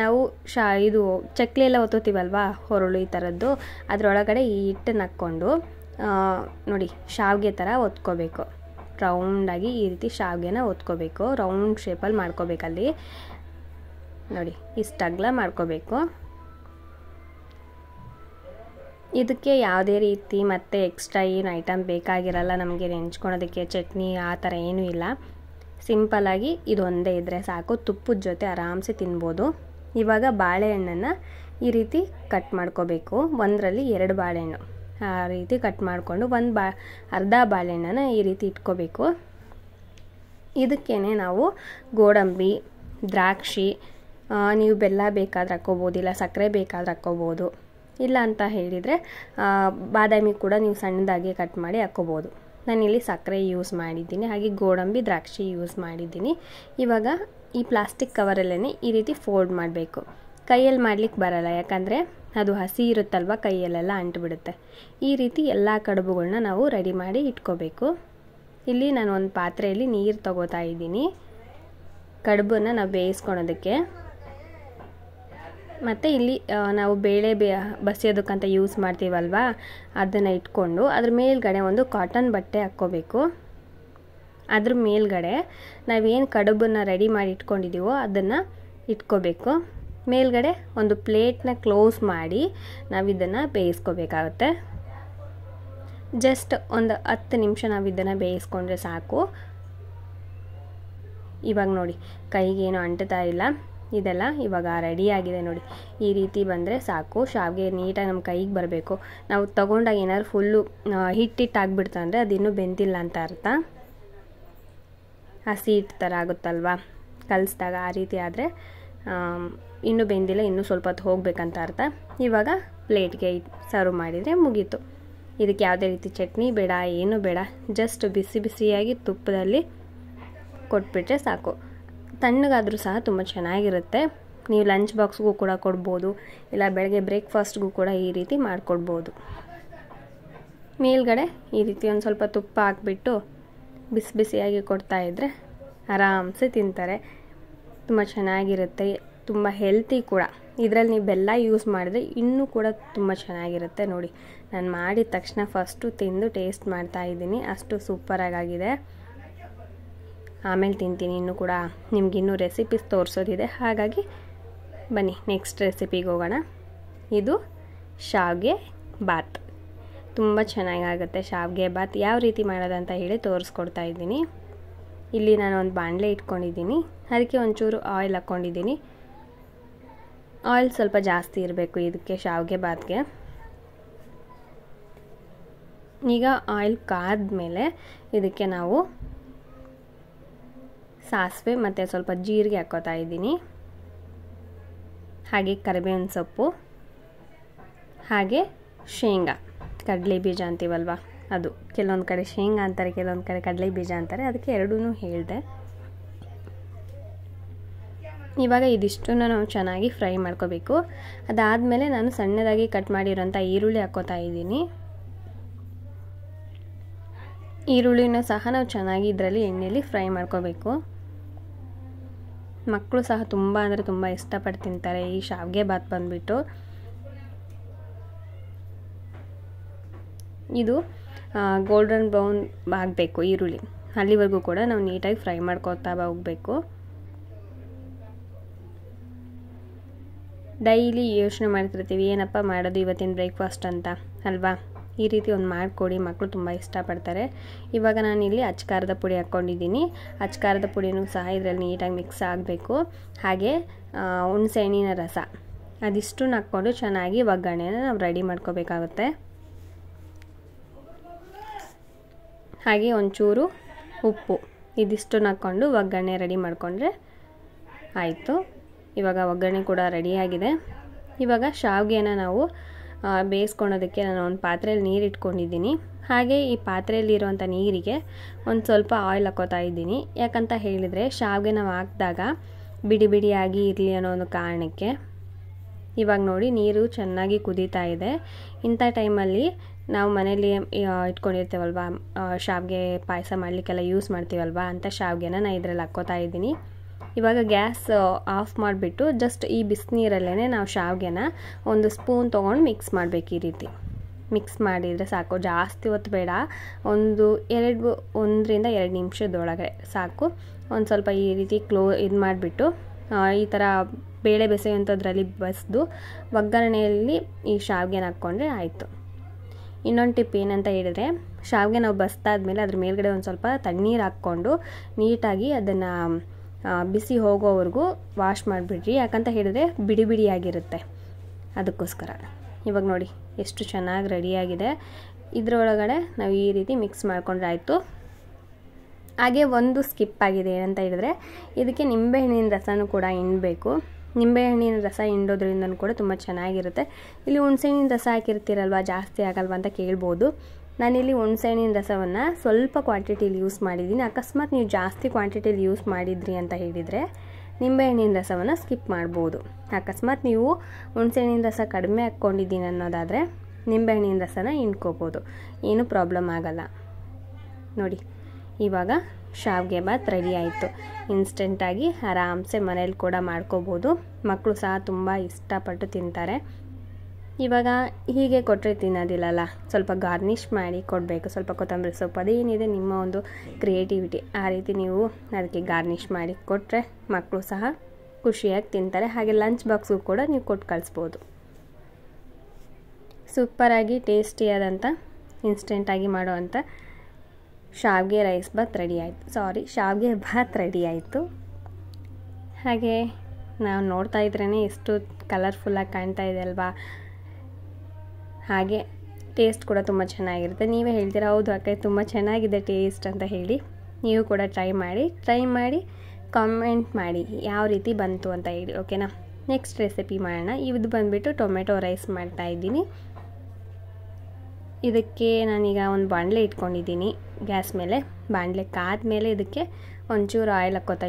Speaker 1: ನಾವು ಶಾ, ಇದು ಚಕ್ಲಿ ಎಲ್ಲ ಒತ್ತೋತೀವಲ್ವಾ ಹೊರಳು ಈ ಥರದ್ದು ಅದರೊಳಗಡೆ ಈ ಹಿಟ್ಟನ್ನು ಹಾಕ್ಕೊಂಡು ನೋಡಿ, ಶಾವಿಗೆ ಥರ ಒತ್ಕೋಬೇಕು. ರೌಂಡಾಗಿ ಈ ರೀತಿ ಶಾವಿಗೆನ ಒತ್ಕೋಬೇಕು. ರೌಂಡ್ ಶೇಪಲ್ಲಿ ಮಾಡ್ಕೋಬೇಕಲ್ಲಿ. ನೋಡಿ ಇಷ್ಟು ಅಗಲ ಮಾಡ್ಕೋಬೇಕು. ಇದಕ್ಕೆ ಯಾವುದೇ ರೀತಿ ಮತ್ತೆ ಎಕ್ಸ್ಟ್ರಾ ಏನು ಐಟಮ್ ಬೇಕಾಗಿರಲ್ಲ, ನಮಗೆ ನೆಂಚ್ಕೊಳೋದಕ್ಕೆ ಚಟ್ನಿ ಆ ಥರ ಏನೂ ಇಲ್ಲ. ಸಿಂಪಲಾಗಿ ಇದೊಂದೇ ಇದ್ದರೆ ಸಾಕು. ತುಪ್ಪದ ಜೊತೆ ಆರಾಮ್ಸೆ ತಿನ್ಬೋದು. ಇವಾಗ ಬಾಳೆಹಣ್ಣನ್ನು ಈ ರೀತಿ ಕಟ್ ಮಾಡ್ಕೋಬೇಕು. ಒಂದರಲ್ಲಿ ಎರಡು ಬಾಳೆಹಣ್ಣು. ಆ ರೀತಿ ಕಟ್ ಮಾಡಿಕೊಂಡು ಒಂದು ಬಾ, ಅರ್ಧ ಬಾಳೆಹಣ್ಣನ್ನು ಈ ರೀತಿ ಇಟ್ಕೋಬೇಕು. ಇದಕ್ಕೇ ನಾವು ಗೋಡಂಬಿ, ದ್ರಾಕ್ಷಿ ನೀವು ಬೆಲ್ಲ ಬೇಕಾದ್ರೆ ಹಾಕ್ಕೋಬೋದು, ಇಲ್ಲ ಸಕ್ಕರೆ ಬೇಕಾದ್ರೆ ಹಾಕ್ಕೋಬೋದು, ಇಲ್ಲ ಅಂತ ಹೇಳಿದರೆ ಬಾದಾಮಿ ಕೂಡ ನೀವು ಸಣ್ಣದಾಗಿ ಕಟ್ ಮಾಡಿ ಹಾಕ್ಕೋಬೋದು. ನಾನಿಲ್ಲಿ ಸಕ್ಕರೆ ಯೂಸ್ ಮಾಡಿದ್ದೀನಿ, ಹಾಗೆ ಗೋಡಂಬಿ ದ್ರಾಕ್ಷಿ ಯೂಸ್ ಮಾಡಿದ್ದೀನಿ. ಇವಾಗ ಈ ಪ್ಲಾಸ್ಟಿಕ್ ಕವರಲ್ಲೇ ಈ ರೀತಿ ಫೋಲ್ಡ್ ಮಾಡಬೇಕು. ಕೈಯಲ್ಲಿ ಮಾಡ್ಲಿಕ್ಕೆ ಬರಲ್ಲ, ಯಾಕಂದರೆ ಅದು ಹಸಿ ಇರುತ್ತಲ್ವ, ಕೈಯಲ್ಲೆಲ್ಲ ಅಂಟುಬಿಡುತ್ತೆ. ಈ ರೀತಿ ಎಲ್ಲ ಕಡುಬುಗಳನ್ನ ನಾವು ರೆಡಿ ಮಾಡಿ ಇಟ್ಕೋಬೇಕು. ಇಲ್ಲಿ ನಾನು ಒಂದು ಪಾತ್ರೆಯಲ್ಲಿ ನೀರು ತಗೋತಾ ಇದ್ದೀನಿ. ಕಡುಬನ್ನು ನಾವು ಬೇಯಿಸ್ಕೊಳೋದಕ್ಕೆ ಮತ್ತು ಇಲ್ಲಿ ನಾವು ಬೇಳೆ ಬೇ ಬಸಿಯೋದಕ್ಕಂತ ಯೂಸ್ ಮಾಡ್ತೀವಲ್ವಾ? ಅದನ್ನು ಇಟ್ಕೊಂಡು ಅದ್ರ ಮೇಲ್ಗಡೆ ಒಂದು ಕಾಟನ್ ಬಟ್ಟೆ ಹಾಕ್ಕೋಬೇಕು. ಅದ್ರ ಮೇಲ್ಗಡೆ ನಾವೇನು ಕಡುಬನ್ನು ರೆಡಿ ಮಾಡಿ ಇಟ್ಕೊಂಡಿದ್ದೀವೋ ಅದನ್ನು ಇಟ್ಕೋಬೇಕು. ಮೇಲ್ಗಡೆ ಒಂದು ಪ್ಲೇಟ್ನ ಕ್ಲೋಸ್ ಮಾಡಿ ನಾವು ಇದನ್ನು ಬೇಯಿಸ್ಕೋಬೇಕಾಗುತ್ತೆ. ಜಸ್ಟ್ ಒಂದು ಹತ್ತು ನಿಮಿಷ ನಾವು ಇದನ್ನು ಬೇಯಿಸ್ಕೊಂಡ್ರೆ ಸಾಕು. ಇವಾಗ ನೋಡಿ, ಕೈಗೇನು ಅಂಟುತ್ತಾ ಇಲ್ಲ. ಇದೆಲ್ಲ ಇವಾಗ ರೆಡಿಯಾಗಿದೆ ನೋಡಿ. ಈ ರೀತಿ ಬಂದರೆ ಸಾಕು. ಶಾವಿಗೆ ನೀಟಾಗಿ ನಮ್ಮ ಕೈಗೆ ಬರಬೇಕು. ನಾವು ತಗೊಂಡಾಗ ಏನಾದ್ರು ಫುಲ್ಲು ಹಿಟ್ಟಿಟ್ಟು ಆಗಿಬಿಡ್ತು ಅಂದರೆ ಅದಿನ್ನೂ ಬೆಂದಿಲ್ಲ ಅಂತ ಅರ್ಥ. ಹಸಿ ಹಿಟ್ಟು ಥರ ಆಗುತ್ತಲ್ವಾ? ಕಲಿಸ್ದಾಗ ಆ ರೀತಿ ಆದರೆ ಇನ್ನೂ ಬೆಂದಿಲ್ಲ, ಇನ್ನೂ ಸ್ವಲ್ಪ ಹೊತ್ತು ಹೋಗಬೇಕಂತ ಅರ್ಥ. ಇವಾಗ ಪ್ಲೇಟ್ಗೆ ಸರ್ವ್ ಮಾಡಿದರೆ ಮುಗೀತು. ಇದಕ್ಕೆ ಯಾವುದೇ ರೀತಿ ಚಟ್ನಿ ಬೇಡ, ಏನೂ ಬೇಡ. ಜಸ್ಟ್ ಬಿಸಿ ಬಿಸಿಯಾಗಿ ತುಪ್ಪದಲ್ಲಿ ಕೊಟ್ಬಿಟ್ರೆ ಸಾಕು. ತಣ್ಣಗಾದರೂ ಸಹ ತುಂಬ ಚೆನ್ನಾಗಿರುತ್ತೆ. ನೀವು ಲಂಚ್ ಬಾಕ್ಸ್ಗೂ ಕೂಡ ಕೊಡ್ಬೋದು. ಇಲ್ಲ ಬೆಳಗ್ಗೆ ಬ್ರೇಕ್ಫಾಸ್ಟ್ಗೂ ಕೂಡ ಈ ರೀತಿ ಮಾಡಿಕೊಡ್ಬೋದು. ಮೇಲ್ಗಡೆ ಈ ರೀತಿ ಒಂದು ಸ್ವಲ್ಪ ತುಪ್ಪ ಹಾಕ್ಬಿಟ್ಟು ಬಿಸಿ ಬಿಸಿಯಾಗಿ ಕೊಡ್ತಾಯಿದ್ರೆ ಆರಾಮ್ಸೆ ತಿಂತಾರೆ. ತುಂಬ ಚೆನ್ನಾಗಿರುತ್ತೆ. ತುಂಬ ಹೆಲ್ತಿ ಕೂಡ. ಇದರಲ್ಲಿ ನೀವು ಬೆಲ್ಲ ಯೂಸ್ ಮಾಡಿದ್ರೆ ಇನ್ನೂ ಕೂಡ ತುಂಬ ಚೆನ್ನಾಗಿರುತ್ತೆ ನೋಡಿ. ನಾನು ಮಾಡಿದ ತಕ್ಷಣ ಫಸ್ಟು ತಿಂದು ಟೇಸ್ಟ್ ಮಾಡ್ತಾ ಇದ್ದೀನಿ. ಅಷ್ಟು ಸೂಪರಾಗಿದೆ ಆಮೇಲೆ ತಿಂತೀನಿ ಇನ್ನೂ ಕೂಡ ನಿಮಗಿನ್ನೂ ರೆಸಿಪೀಸ್ ತೋರಿಸೋದಿದೆ. ಹಾಗಾಗಿ ಬನ್ನಿ ನೆಕ್ಸ್ಟ್ ರೆಸಿಪಿಗೆ ಹೋಗೋಣ. ಇದು ಶಾವಿಗೆ ಬಾತ್ ತುಂಬ ಚೆನ್ನಾಗಾಗುತ್ತೆ ಶಾವಿಗೆ ಬಾತ್ ಯಾವ ರೀತಿ ಮಾಡೋದಂತ ಹೇಳಿ ತೋರಿಸ್ಕೊಡ್ತಾ ಇದ್ದೀನಿ. ಇಲ್ಲಿ ನಾನು ಒಂದು ಬಾಣಲೆ ಇಟ್ಕೊಂಡಿದ್ದೀನಿ. ಅದಕ್ಕೆ ಒಂಚೂರು ಆಯಿಲ್ ಹಾಕ್ಕೊಂಡಿದ್ದೀನಿ. ಆಯಿಲ್ ಸ್ವಲ್ಪ ಜಾಸ್ತಿ ಇರಬೇಕು ಇದಕ್ಕೆ ಶಾವಿಗೆ ಬಾತ್ಗೆ ಈಗ ಆಯಿಲ್ ಕಾದ ಮೇಲೆ ಇದಕ್ಕೆ ನಾವು ಸಾಸಿವೆ ಮತ್ತು ಸ್ವಲ್ಪ ಜೀರಿಗೆ ಹಾಕೋತಾ ಇದ್ದೀನಿ. ಹಾಗೆ ಕರಿಬೇವಿನ ಸೊಪ್ಪು. ಹಾಗೆ ಶೇಂಗಾ. ಕಡಲೆ ಬೀಜ ಅಂತೀವಲ್ವ? ಅದು. ಕೆಲವೊಂದು ಕಡೆ ಶೇಂಗಾ ಅಂತಾರೆ, ಕೆಲವೊಂದು ಕಡೆ ಕಡಲೆ ಬೀಜ ಅಂತಾರೆ. ಅದಕ್ಕೆ ಎರಡೂ ಹೇಳಿದೆ. ಇವಾಗ ಇದಿಷ್ಟನ್ನು ನಾವು ಚೆನ್ನಾಗಿ ಫ್ರೈ ಮಾಡ್ಕೋಬೇಕು. ಅದಾದಮೇಲೆ ನಾನು ಸಣ್ಣದಾಗಿ ಕಟ್ ಮಾಡಿರೋಂಥ ಈರುಳ್ಳಿ ಹಾಕೋತಾ ಇದ್ದೀನಿ. ಈರುಳ್ಳಿನೂ ಸಹ ನಾವು ಚೆನ್ನಾಗಿ ಇದರಲ್ಲಿ ಎಣ್ಣೆಯಲ್ಲಿ ಫ್ರೈ ಮಾಡ್ಕೋಬೇಕು. ಮಕ್ಕಳು ಸಹ ತುಂಬ ಅಂದರೆ ತುಂಬ ಇಷ್ಟಪಟ್ಟು ತಿಂತಾರೆ. ಈ ಶಾವಿಗೆ ಬಾತ್ ಬಂದುಬಿಟ್ಟು. ಇದು ಗೋಲ್ಡನ್ ಬ್ರೌನ್ ಆಗಬೇಕು, ಈರುಳ್ಳಿ. ಅಲ್ಲಿವರೆಗೂ ಕೂಡ ನಾವು ನೀಟಾಗಿ ಫ್ರೈ ಮಾಡ್ಕೊತಾ ಹೋಗಬೇಕು. ಡೈಲಿ ಯೋಚನೆ ಮಾಡ್ತಿರ್ತೀವಿ, ಏನಪ್ಪ ಮಾಡೋದು ಇವತ್ತಿನ ಬ್ರೇಕ್ಫಾಸ್ಟ್ ಅಂತ, ಅಲ್ವಾ? ಈ ರೀತಿ ಒಂದು ಮಾಡಿಕೊಡಿ ಮಕ್ಕಳು ತುಂಬ ಇಷ್ಟಪಡ್ತಾರೆ. ಇವಾಗ ನಾನಿಲ್ಲಿ ಅಚ್ಕಾರದ ಪುಡಿ ಹಾಕ್ಕೊಂಡಿದ್ದೀನಿ. ಅಚ್ಕಾರದ ಪುಡಿನೂ ಸಹ ಇದರಲ್ಲಿ ನೀಟಾಗಿ ಮಿಕ್ಸ್ ಆಗಬೇಕು. ಹಾಗೆ ಹುಣಸೆಹಣ್ಣಿನ ರಸ. ಅದಿಷ್ಟನ್ನು ಹಾಕ್ಕೊಂಡು ಚೆನ್ನಾಗಿ ಒಗ್ಗರಣೆನ ನಾವು ರೆಡಿ ಮಾಡ್ಕೋಬೇಕಾಗುತ್ತೆ. ಹಾಗೆ ಒಂಚೂರು ಉಪ್ಪು. ಇದಿಷ್ಟನ್ನು ಹಾಕ್ಕೊಂಡು ಒಗ್ಗರಣೆ ರೆಡಿ ಮಾಡಿಕೊಂಡ್ರೆ ಆಯಿತು. ಇವಾಗ ಒಗ್ಗರಣೆ ಕೂಡ ರೆಡಿಯಾಗಿದೆ ಇವಾಗ ಶಾವಿಗೆನ ನಾವು ಬೇಯಿಸ್ಕೊಳೋದಕ್ಕೆ ನಾನು ಒಂದು ಪಾತ್ರೆಯಲ್ಲಿ ನೀರು ಇಟ್ಕೊಂಡಿದ್ದೀನಿ. ಹಾಗೆ ಈ ಪಾತ್ರೆಯಲ್ಲಿರುವಂಥ ನೀರಿಗೆ ಒಂದು ಸ್ವಲ್ಪ ಆಯಿಲ್ ಹಾಕೋತಾ ಇದ್ದೀನಿ. ಯಾಕಂತ ಹೇಳಿದರೆ ಶಾವಿಗೆ ನಾವು ಹಾಕಿದಾಗ ಬಿಡಿ ಬಿಡಿಯಾಗಿ ಇರಲಿ ಅನ್ನೋ ಒಂದು ಕಾರಣಕ್ಕೆ ಇವಾಗ ನೋಡಿ ನೀರು ಚೆನ್ನಾಗಿ ಕುದೀತಾ ಇದೆ. ಇಂಥ ಟೈಮಲ್ಲಿ ನಾವು ಮನೇಲಿ ಇಟ್ಕೊಂಡಿರ್ತೇವಲ್ವ ಶಾವಿಗೆ ಪಾಯಸ ಮಾಡಲಿಕ್ಕೆಲ್ಲ ಯೂಸ್ ಮಾಡ್ತೀವಲ್ವ ಅಂಥ ಶಾವಿಗೆನ ನಾನು ಇದರಲ್ಲಿ ಹಾಕ್ಕೋತಾ ಇದ್ದೀನಿ. ಇವಾಗ ಗ್ಯಾಸ್ ಆಫ್ ಮಾಡಿಬಿಟ್ಟು ಜಸ್ಟ್ ಈ ಬಿಸಿನೀರಲ್ಲೇ ನಾವು ಶಾವಿಗೆನ ಒಂದು ಸ್ಪೂನ್ ತೊಗೊಂಡು ಮಿಕ್ಸ್ ಮಾಡಬೇಕು ಈ ರೀತಿ. ಮಿಕ್ಸ್ ಮಾಡಿದರೆ ಸಾಕು, ಜಾಸ್ತಿ ಹೊತ್ತು ಬೇಡ. ಒಂದು ಎರಡು, ಒಂದರಿಂದ ಎರಡು ನಿಮಿಷದೊಳಗೆ ಸಾಕು. ಒಂದು ಸ್ವಲ್ಪ ಈ ರೀತಿ ಕ್ಲೋ, ಇದು ಮಾಡಿಬಿಟ್ಟು ಈ ಥರ ಬೇಳೆ ಬೆಸೆಯುವಂಥದ್ರಲ್ಲಿ ಬಸಿದು ಒಗ್ಗರಣೆಯಲ್ಲಿ ಈ ಶಾವಿಗೆನ ಹಾಕ್ಕೊಂಡ್ರೆ ಆಯಿತು. ಇನ್ನೊಂದು ಟಿಪ್ ಏನಂತ ಹೇಳಿದ್ರೆ, ಶಾವಿಗೆ ನಾವು ಬಸ್ತಾದ್ಮೇಲೆ ಅದ್ರ ಮೇಲ್ಗಡೆ ಒಂದು ಸ್ವಲ್ಪ ತಣ್ಣೀರು ಹಾಕ್ಕೊಂಡು ನೀಟಾಗಿ ಅದನ್ನು ಬಿಸಿ ಹೋಗೋವರೆಗೂ ವಾಶ್ ಮಾಡಿಬಿಡ್ರಿ. ಯಾಕಂತ ಹೇಳಿದ್ರೆ ಬಿಡಿ ಬಿಡಿಯಾಗಿರುತ್ತೆ. ಅದಕ್ಕೋಸ್ಕರ. ಇವಾಗ ನೋಡಿ, ಎಷ್ಟು ಚೆನ್ನಾಗಿ ರೆಡಿಯಾಗಿದೆ. ಇದರೊಳಗಡೆ ನಾವು ಈ ರೀತಿ ಮಿಕ್ಸ್ ಮಾಡಿಕೊಂಡ್ರೆ ಆಯಿತು ಹಾಗೆ ಒಂದು ಸ್ಕಿಪ್ ಆಗಿದೆ ಏನಂತ ಹೇಳಿದ್ರೆ, ಇದಕ್ಕೆ ನಿಂಬೆಹಣ್ಣಿನ ರಸನೂ ಕೂಡ ಹಿಂಡಬೇಕು. ನಿಂಬೆಹಣ್ಣಿನ ರಸ ಹಿಂಡೋದ್ರಿಂದ ಕೂಡ ತುಂಬ ಚೆನ್ನಾಗಿರುತ್ತೆ. ಇಲ್ಲಿ ಹುಣಸೆಹಣ್ಣಿನ ರಸ ಹಾಕಿರ್ತೀರಲ್ವ, ಜಾಸ್ತಿ ಆಗಲ್ವ ಅಂತ ಕೇಳ್ಬೋದು. ನಾನಿಲ್ಲಿ ಹುಣಸೆಹಣ್ಣಿನ ರಸವನ್ನು ಸ್ವಲ್ಪ ಕ್ವಾಂಟಿಟಿಲಿ ಯೂಸ್ ಮಾಡಿದ್ದೀನಿ. ಅಕಸ್ಮಾತ್ ನೀವು ಜಾಸ್ತಿ ಕ್ವಾಂಟಿಟಿಲಿ ಯೂಸ್ ಮಾಡಿದ್ರಿ ಅಂತ ಹೇಳಿದರೆ ನಿಂಬೆಹಣ್ಣಿನ ರಸವನ್ನು ಸ್ಕಿಪ್ ಮಾಡ್ಬೋದು. ಅಕಸ್ಮಾತ್ ನೀವು ಹುಣಸೆಹಣ್ಣಿನ ರಸ ಕಡಿಮೆ ಹಾಕ್ಕೊಂಡಿದ್ದೀನಿ ಅನ್ನೋದಾದರೆ ನಿಂಬೆಹಣ್ಣಿನ ರಸನ ಹಿಂಡ್ಕೋಬೋದು. ಏನೂ ಪ್ರಾಬ್ಲಮ್ ಆಗಲ್ಲ. ನೋಡಿ, ಇವಾಗ ಶಾವಿಗೆ ಬಾತ್ ರೆಡಿ ಆಯಿತು. ಇನ್ಸ್ಟೆಂಟಾಗಿ ಆರಾಮ್ಸೆ ಮನೇಲಿ ಕೂಡ ಮಾಡ್ಕೋಬೋದು. ಮಕ್ಕಳು ಸಹ ತುಂಬ ಇಷ್ಟಪಟ್ಟು ತಿಂತಾರೆ. ಇವಾಗ ಹೀಗೆ ಕೊಟ್ಟರೆ ತಿನ್ನೋದಿಲ್ಲಲ್ಲ? ಸ್ವಲ್ಪ ಗಾರ್ನಿಷ್ ಮಾಡಿ ಕೊಡಬೇಕು. ಸ್ವಲ್ಪ ಕೊತ್ತಂಬರಿ ಸೊಪ್ಪು. ಅದೇನಿದೆ ನಿಮ್ಮ ಒಂದು ಕ್ರಿಯೇಟಿವಿಟಿ. ಆ ರೀತಿ ನೀವು ಅದಕ್ಕೆ ಗಾರ್ನಿಷ್ ಮಾಡಿ ಕೊಟ್ಟರೆ ಮಕ್ಕಳು ಸಹ ಖುಷಿಯಾಗಿ ತಿಂತಾರೆ. ಹಾಗೆ ಲಂಚ್ ಬಾಕ್ಸ್ಗೂ ಕೂಡ ನೀವು ಕೊಟ್ಟು ಕಳಿಸ್ಬೋದು. ಸೂಪರಾಗಿ ಟೇಸ್ಟಿಯಾದಂಥ, ಇನ್ಸ್ಟೆಂಟಾಗಿ ಮಾಡುವಂಥ ಶಾವಿಗೆ ರೈಸ್ ಬಾತ್ ರೆಡಿ ಆಯಿತು. ಸಾರಿ, ಶಾವಿಗೆ ಬಾತ್ ರೆಡಿ ಆಯಿತು. ಹಾಗೆ ನಾವು ನೋಡ್ತಾ ಇದ್ರೇ ಎಷ್ಟು ಕಲರ್ಫುಲ್ಲಾಗಿ ಕಾಣ್ತಾ ಇದೆ ಅಲ್ವಾ? ಹಾಗೆ ಟೇಸ್ಟ್ ಕೂಡ ತುಂಬ ಚೆನ್ನಾಗಿರುತ್ತೆ. ನೀವೇ ಹೇಳ್ತೀರಾ, ಹೌದು ಅಕ್ಕ ತುಂಬ ಚೆನ್ನಾಗಿದೆ ಟೇಸ್ಟ್ ಅಂತ ಹೇಳಿ. ನೀವು ಕೂಡ ಟ್ರೈ ಮಾಡಿ ಟ್ರೈ ಮಾಡಿ ಕಾಮೆಂಟ್ ಮಾಡಿ ಯಾವ ರೀತಿ ಬಂತು ಅಂತ ಹೇಳಿ ಓಕೆನಾ ನೆಕ್ಸ್ಟ್ ರೆಸಿಪಿ ಮಾಡೋಣ. ಇದು ಬಂದುಬಿಟ್ಟು ಟೊಮೆಟೊ ರೈಸ್ ಮಾಡ್ತಾ ಇದ್ದೀನಿ. ಇದಕ್ಕೆ ನಾನೀಗ ಒಂದು ಬಾಣಲೆ ಇಟ್ಕೊಂಡಿದ್ದೀನಿ. ಗ್ಯಾಸ್ ಮೇಲೆ, ಬಾಣಲೆ ಕಾದ್ಮೇಲೆ ಇದಕ್ಕೆ ಒಂಚೂರು ಆಯಿಲ್ ಹಾಕ್ಕೋತಾ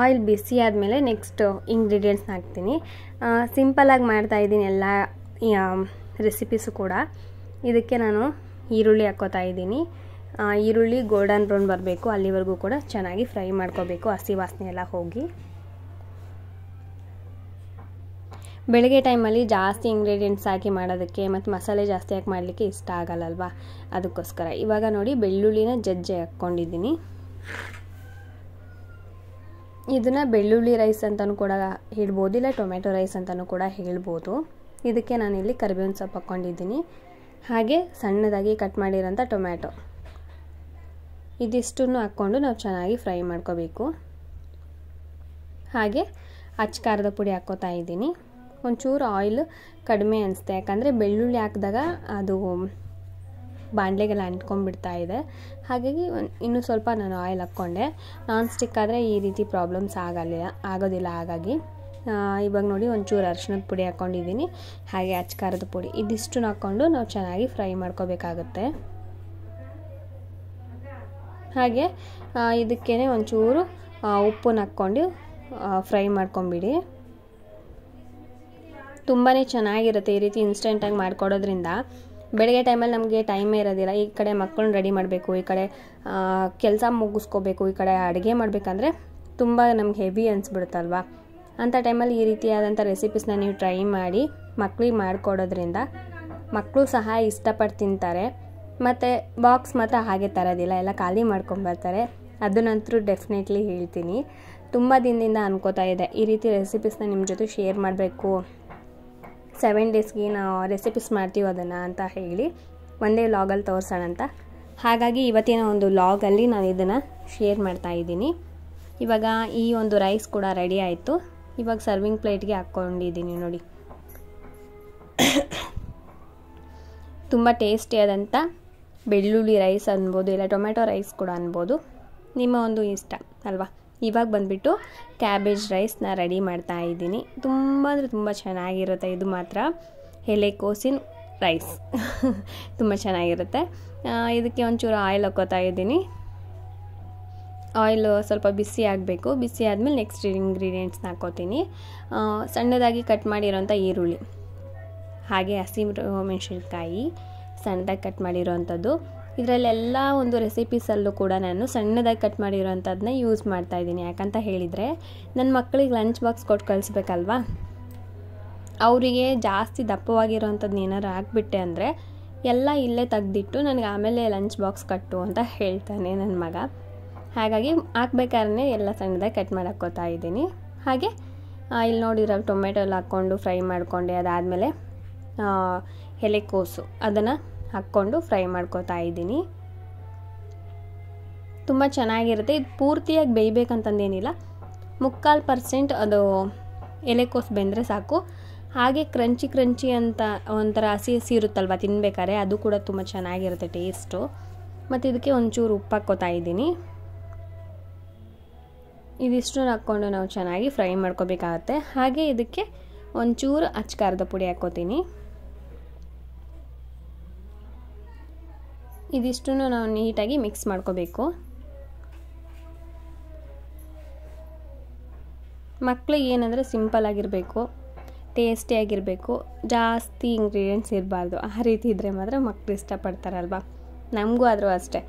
Speaker 1: ಆಯಿಲ್ ಬಿಸಿ ಆದಮೇಲೆ ನೆಕ್ಸ್ಟ್ ಇಂಗ್ರೀಡಿಯೆಂಟ್ಸ್ನ ಹಾಕ್ತೀನಿ. ಸಿಂಪಲಾಗಿ ಮಾಡ್ತಾಯಿದ್ದೀನಿ ಎಲ್ಲ ರೆಸಿಪೀಸು ಕೂಡ. ಇದಕ್ಕೆ ನಾನು ಈರುಳ್ಳಿ ಹಾಕ್ಕೋತಾ ಇದ್ದೀನಿ. ಈರುಳ್ಳಿ ಗೋಲ್ಡನ್ ಬ್ರೌನ್ ಬರಬೇಕು. ಅಲ್ಲಿವರೆಗೂ ಕೂಡ ಚೆನ್ನಾಗಿ ಫ್ರೈ ಮಾಡ್ಕೋಬೇಕು. ಹಸಿ ವಾಸನೆ ಎಲ್ಲ ಹೋಗಿ. ಬೆಳಗ್ಗೆ ಟೈಮಲ್ಲಿ ಜಾಸ್ತಿ ಇಂಗ್ರೀಡಿಯೆಂಟ್ಸ್ ಹಾಕಿ ಮಾಡೋದಕ್ಕೆ ಮತ್ತು ಮಸಾಲೆ ಜಾಸ್ತಿ ಹಾಕಿ ಮಾಡಲಿಕ್ಕೆ ಇಷ್ಟ ಆಗಲ್ಲಲ್ವಾ? ಅದಕ್ಕೋಸ್ಕರ. ಇವಾಗ ನೋಡಿ ಬೆಳ್ಳುಳ್ಳಿನ ಜಜ್ಜೆ ಹಾಕ್ಕೊಂಡಿದ್ದೀನಿ. ಇದನ್ನು ಬೆಳ್ಳುಳ್ಳಿ ರೈಸ್ ಅಂತಲೂ ಕೂಡ ಹೇಳ್ಬೋದು, ಇಲ್ಲ ಟೊಮೆಟೊ ರೈಸ್ ಅಂತಲೂ ಕೂಡ ಹೇಳ್ಬೋದು. ಇದಕ್ಕೆ ನಾನಿಲ್ಲಿ ಕರಿಬೇವಿನ ಸೊಪ್ಪು ಹಾಕ್ಕೊಂಡಿದ್ದೀನಿ. ಹಾಗೆ ಸಣ್ಣದಾಗಿ ಕಟ್ ಮಾಡಿರೋಂಥ ಟೊಮ್ಯಾಟೊ. ಇದಿಷ್ಟನ್ನು ಹಾಕ್ಕೊಂಡು ನಾವು ಚೆನ್ನಾಗಿ ಫ್ರೈ ಮಾಡ್ಕೋಬೇಕು. ಹಾಗೆ ಅಚ್ಚ ಖಾರದ ಪುಡಿ ಹಾಕ್ಕೋತಾ ಇದ್ದೀನಿ. ಒಂಚೂರು ಆಯಿಲ್ ಕಡಿಮೆ ಅನಿಸುತ್ತೆ, ಯಾಕಂದರೆ ಬೆಳ್ಳುಳ್ಳಿ ಹಾಕಿದಾಗ ಅದು ಬಾಣಲೆಗೆಲ್ಲ ಅಂಟ್ಕೊಂಡ್ಬಿಡ್ತಾ ಇದೆ. ಹಾಗಾಗಿ ಇನ್ನೂ ಸ್ವಲ್ಪ ನಾನು ಆಯಿಲ್ ಹಾಕ್ಕೊಂಡೆ. ನಾನ್ ಸ್ಟಿಕ್ ಆದರೆ ಈ ರೀತಿ ಪ್ರಾಬ್ಲಮ್ಸ್ ಆಗಲ್ಲ ಆಗೋದಿಲ್ಲ ಹಾಗಾಗಿ. ಇವಾಗ ನೋಡಿ ಒಂಚೂರು ಅರಿಶಿಣದ ಪುಡಿ ಹಾಕ್ಕೊಂಡಿದ್ದೀನಿ ಹಾಗೆ ಅಚ್ಕಾರದ ಪುಡಿ. ಇದಿಷ್ಟನ್ನು ಹಾಕ್ಕೊಂಡು ನಾವು ಚೆನ್ನಾಗಿ ಫ್ರೈ ಮಾಡ್ಕೋಬೇಕಾಗುತ್ತೆ. ಹಾಗೆ ಇದಕ್ಕೇ ಒಂಚೂರು ಉಪ್ಪನ್ನು ಹಾಕ್ಕೊಂಡು ಫ್ರೈ ಮಾಡ್ಕೊಂಬಿಡಿ. ತುಂಬಾ ಚೆನ್ನಾಗಿರುತ್ತೆ ಈ ರೀತಿ ಇನ್ಸ್ಟೆಂಟಾಗಿ ಮಾಡಿಕೊಡೋದ್ರಿಂದ. ಬೆಳಗ್ಗೆ ಟೈಮಲ್ಲಿ ನಮಗೆ ಟೈಮೇ ಇರೋದಿಲ್ಲ. ಈ ಕಡೆ ಮಕ್ಕಳನ್ನ ರೆಡಿ ಮಾಡಬೇಕು, ಈ ಕಡೆ ಕೆಲಸ ಮುಗಿಸ್ಕೋಬೇಕು, ಈ ಕಡೆ ಅಡುಗೆ ಮಾಡಬೇಕಂದ್ರೆ ತುಂಬ ನಮ್ಗೆ ಹೆವಿ ಅನಿಸ್ಬಿಡುತ್ತಲ್ವ? ಅಂಥ ಟೈಮಲ್ಲಿ ಈ ರೀತಿಯಾದಂಥ ರೆಸಿಪೀಸ್ನ ನೀವು ಟ್ರೈ ಮಾಡಿ, ಮಕ್ಳಿಗೆ ಮಾಡಿಕೊಡೋದ್ರಿಂದ ಮಕ್ಕಳು ಸಹ ಇಷ್ಟಪಟ್ಟು ತಿಂತಾರೆ. ಮತ್ತು ಬಾಕ್ಸ್ ಮಾತ್ರ ಹಾಗೆ ತರೋದಿಲ್ಲ, ಎಲ್ಲ ಖಾಲಿ ಮಾಡ್ಕೊಂಬರ್ತಾರೆ ಅದನ್ನಂತರೂ ಡೆಫಿನೆಟ್ಲಿ ಹೇಳ್ತೀನಿ. ತುಂಬ ದಿನದಿಂದ ಅನ್ಕೋತಾ ಇದೆ ಈ ರೀತಿ ರೆಸಿಪೀಸ್ನ ನಿಮ್ಮ ಜೊತೆ ಶೇರ್ ಮಾಡಬೇಕು. ಸೆವೆನ್ ಡೇಸ್ಗೆ ನಾವು ರೆಸಿಪೀಸ್ ಮಾಡ್ತೀವಿ ಅದನ್ನು ಅಂತ ಹೇಳಿ ಒಂದೇ ವ್ಲಾಗಲ್ಲಿ ತೋರಿಸೋಣ ಅಂತ. ಹಾಗಾಗಿ ಇವತ್ತಿನ ಒಂದು ವ್ಲಾಗಲ್ಲಿ ನಾನು ಇದನ್ನು ಶೇರ್ ಮಾಡ್ತಾ ಇದ್ದೀನಿ. ಇವಾಗ ಈ ಒಂದು ರೈಸ್ ಕೂಡ ರೆಡಿ ಆಯಿತು. ಇವಾಗ ಸರ್ವಿಂಗ್ ಪ್ಲೇಟ್ಗೆ ಹಾಕ್ಕೊಂಡಿದ್ದೀನಿ ನೋಡಿ. ತುಂಬ ಟೇಸ್ಟಿಯಾದಂಥ ಬೆಳ್ಳುಳ್ಳಿ ರೈಸ್ ಅನ್ಬೋದು, ಇಲ್ಲ ಟೊಮೆಟೊ ರೈಸ್ ಕೂಡ ಅನ್ಬೋದು. ನಿಮ್ಮ ಒಂದು ಇಷ್ಟ, ಅಲ್ವಾ? ಇವಾಗ ಬಂದುಬಿಟ್ಟು ಕ್ಯಾಬೇಜ್ ರೈಸ್ನ ರೆಡಿ ಮಾಡ್ತಾ ಇದ್ದೀನಿ. ತುಂಬ ಅಂದರೆ ತುಂಬ ಚೆನ್ನಾಗಿರುತ್ತೆ. ಇದು ಮಾತ್ರ ಎಲೆಕೋಸಿನ ರೈಸ್ <laughs> ತುಂಬ ಚೆನ್ನಾಗಿರುತ್ತೆ. ಇದಕ್ಕೆ ಒಂಚೂರು ಆಯಿಲ್ ಹಾಕೋತಾ ಇದ್ದೀನಿ. ಆಯಿಲ್ ಸ್ವಲ್ಪ ಬಿಸಿ ಆಗಬೇಕು. ಬಿಸಿ ಆದಮೇಲೆ ನೆಕ್ಸ್ಟ್ ಇಂಗ್ರೀಡಿಯೆಂಟ್ಸ್ನ ಹಾಕೋತೀನಿ. ಸಣ್ಣದಾಗಿ ಕಟ್ ಮಾಡಿರೋಂಥ ಈರುಳ್ಳಿ. ಹಾಗೆ ಹಸಿ ಮೆಣಸಿನ್ಕಾಯಿ ಸಣ್ಣದಾಗಿ ಕಟ್ ಮಾಡಿರೋವಂಥದ್ದು ಇದರಲ್ಲೆಲ್ಲ ಒಂದು ರೆಸಿಪೀಸಲ್ಲೂ ಕೂಡ ನಾನು ಸಣ್ಣದಾಗಿ ಕಟ್ ಮಾಡಿರೋವಂಥದ್ದನ್ನ ಯೂಸ್ ಮಾಡ್ತಾ ಇದ್ದೀನಿ. ಯಾಕಂತ ಹೇಳಿದರೆ ನನ್ನ ಮಕ್ಕಳಿಗೆ ಲಂಚ್ ಬಾಕ್ಸ್ ಕೊಟ್ಟು ಕಳಿಸ್ಬೇಕಲ್ವಾ? ಅವರಿಗೆ ಜಾಸ್ತಿ ದಪ್ಪವಾಗಿರೋವಂಥದ್ದು ಏನಾರು ಹಾಕ್ಬಿಟ್ಟೆ ಅಂದರೆ, ಎಲ್ಲ ಇಲ್ಲೇ ತೆಗ್ದಿಟ್ಟು ನನಗೆ ಆಮೇಲೆ ಲಂಚ್ ಬಾಕ್ಸ್ ಕಟ್ಟು ಅಂತ ಹೇಳ್ತಾನೆ ನನ್ನ ಮಗ. ಹಾಗಾಗಿ ಹಾಕ್ಬೇಕಾದ್ರೆ ಎಲ್ಲ ಸಣ್ಣದಾಗಿ ಕಟ್ ಮಾಡಕ್ಕೋತಾ ಇದ್ದೀನಿ. ಹಾಗೆ ಇಲ್ಲಿ ನೋಡಿರೋ ಟೊಮೆಟೊ ಎಲ್ಲ ಹಾಕ್ಕೊಂಡು ಫ್ರೈ ಮಾಡಿಕೊಂಡೆ. ಅದಾದಮೇಲೆ ಎಲೆಕೋಸು ಅದನ್ನು ಹಾಕ್ಕೊಂಡು ಫ್ರೈ ಮಾಡ್ಕೋತಾ ಇದ್ದೀನಿ. ತುಂಬ ಚೆನ್ನಾಗಿರುತ್ತೆ. ಇದು ಪೂರ್ತಿಯಾಗಿ ಬೇಯಬೇಕಂತಂದೇನಿಲ್ಲ. ಮುಕ್ಕಾಲು ಪರ್ಸೆಂಟ್ ಅದು ಎಲೆಕೋಸು ಬೆಂದರೆ ಸಾಕು. ಹಾಗೆ ಕ್ರಂಚಿ ಕ್ರಂಚಿ ಅಂತ ಒಂಥರ ಹಸಿ ಹಸಿ ಇರುತ್ತಲ್ವ ತಿನ್ಬೇಕಾದ್ರೆ ಅದು ಕೂಡ ತುಂಬ ಚೆನ್ನಾಗಿರುತ್ತೆ ಟೇಸ್ಟು. ಮತ್ತು ಇದಕ್ಕೆ ಒಂಚೂರು ಉಪ್ಪು ಹಾಕ್ಕೋತಾ ಇದ್ದೀನಿ. ಇದಿಷ್ಟು ಹಾಕ್ಕೊಂಡು ನಾವು ಚೆನ್ನಾಗಿ ಫ್ರೈ ಮಾಡ್ಕೋಬೇಕಾಗತ್ತೆ. ಹಾಗೆ ಇದಕ್ಕೆ ಒಂಚೂರು ಅಚ್ಚಕಾರದ ಪುಡಿ ಹಾಕ್ಕೋತೀನಿ. ಇದಿಷ್ಟು ನಾವು ನೀಟಾಗಿ ಮಿಕ್ಸ್ ಮಾಡ್ಕೋಬೇಕು. ಮಕ್ಕಳಿಗೆ ಏನಂದರೆ ಸಿಂಪಲ್ ಆಗಿರಬೇಕು ಟೇಸ್ಟಿಯಾಗಿರಬೇಕು ಜಾಸ್ತಿ ಇಂಗ್ರೀಡಿಯೆಂಟ್ಸ್ ಇರಬಾರ್ದು. ಆ ರೀತಿ ಇದ್ದರೆ ಮಾತ್ರ ಮಕ್ಕಳು ಇಷ್ಟಪಡ್ತಾರಲ್ವ? ನಮಗೂ ಆದರೂ ಅಷ್ಟೇ.